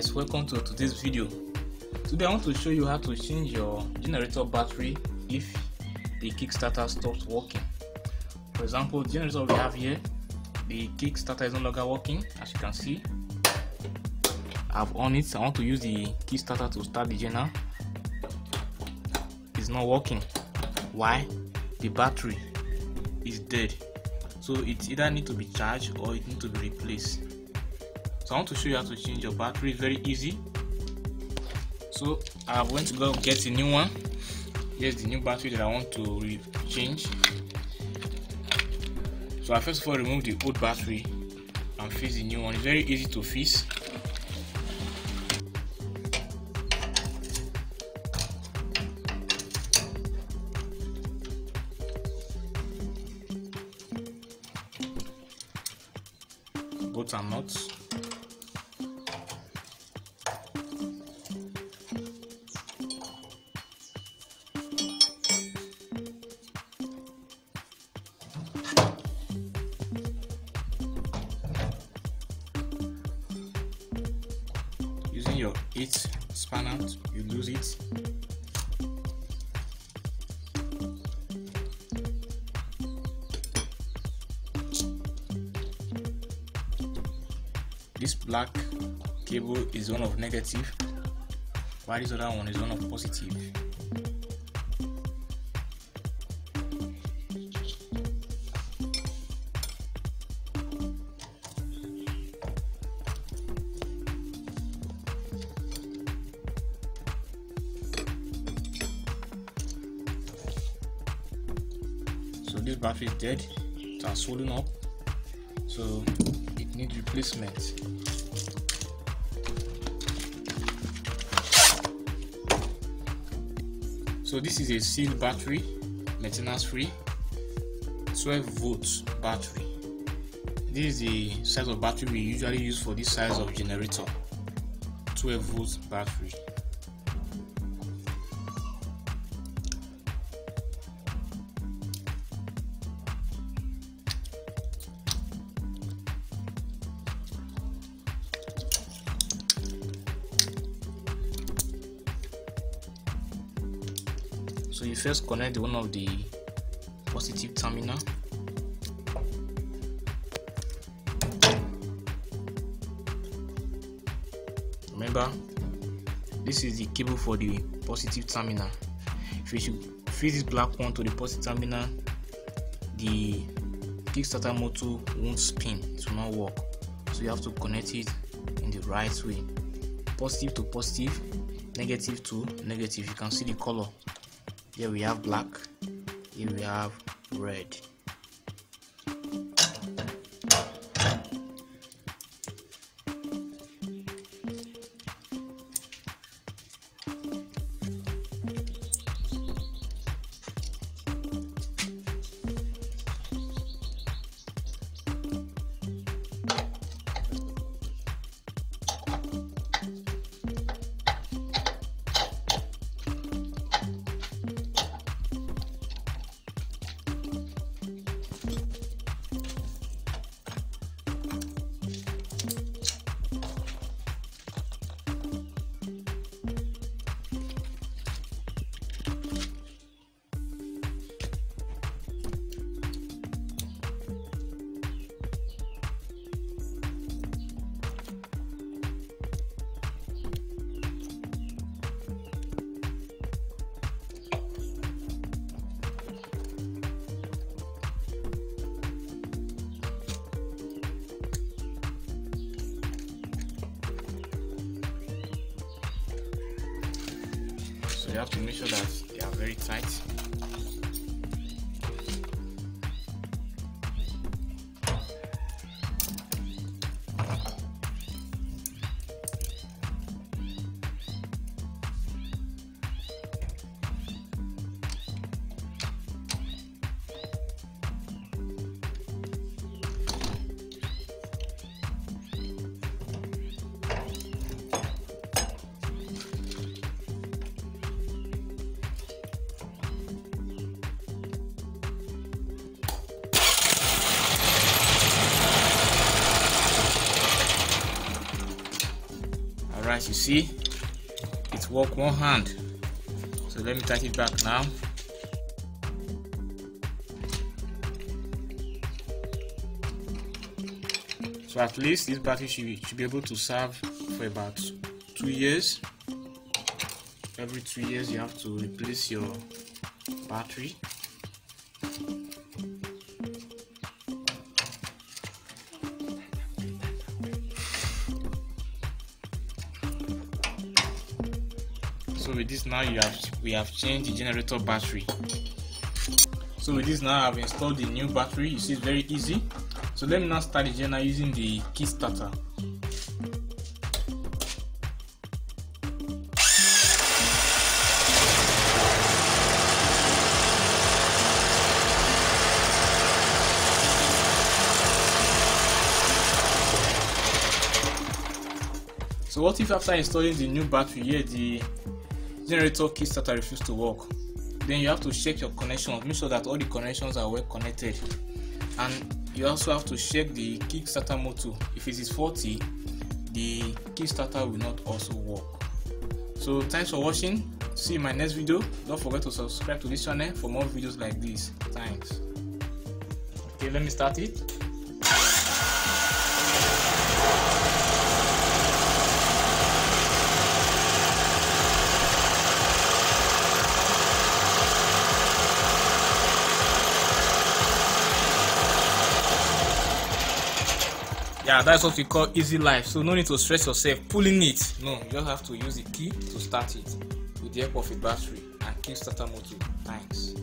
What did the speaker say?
to today's video. Today i want to show you how to change your generator battery if the kickstarter stops working. For example the generator we have here the kickstarter is no longer working as you can see. I've on it. I want to use the kickstarter to start the generator it's not working. Why? The battery is dead. So it either need to be charged or it need to be replaced so I want to show you how to change your battery. Very easy. So I went to go get a new one. Here's the new battery that I want to change. So I first of all remove the old battery and fix the new one. It's very easy to fix. Both are nuts your 8 spanner you lose it. This black cable is one of negative while this other one is one of positive so this battery is dead. It has swollen up. So it needs replacement. So this is a sealed battery maintenance free 12 volts battery. This is the size of battery we usually use for this size of generator. 12 volts battery so you first connect one of the positive terminal. Remember this is the cable for the positive terminal. If you should feed this black one to the positive terminal the kickstarter motor won't spin. It will not work. So you have to connect it in the right way. Positive to positive negative to negative. You can see the color here we have black here we have red so you have to make sure that they are very tight you see it work one hand. So let me take it back now. So at least this battery should be, should be able to serve for about two years. Every two years you have to replace your battery with this now you have we have changed the generator battery. So with this now i've installed the new battery. You see it's very easy. So let me now start the generator using the key starter. So what if after installing the new battery here the generator kickstarter refuses to work? Then you have to check your connections, make sure that all the connections are well connected. And you also have to check the kickstarter motor. If it is faulty, the kickstarter will not also work. So thanks for watching. See you in my next video. Don't forget to subscribe to this channel for more videos like this. Thanks. Okay, let me start it. Yeah that's what we call easy life. So no need to stress yourself pulling it. No you just have to use the key to start it with the help of a battery and kickstarter motor thanks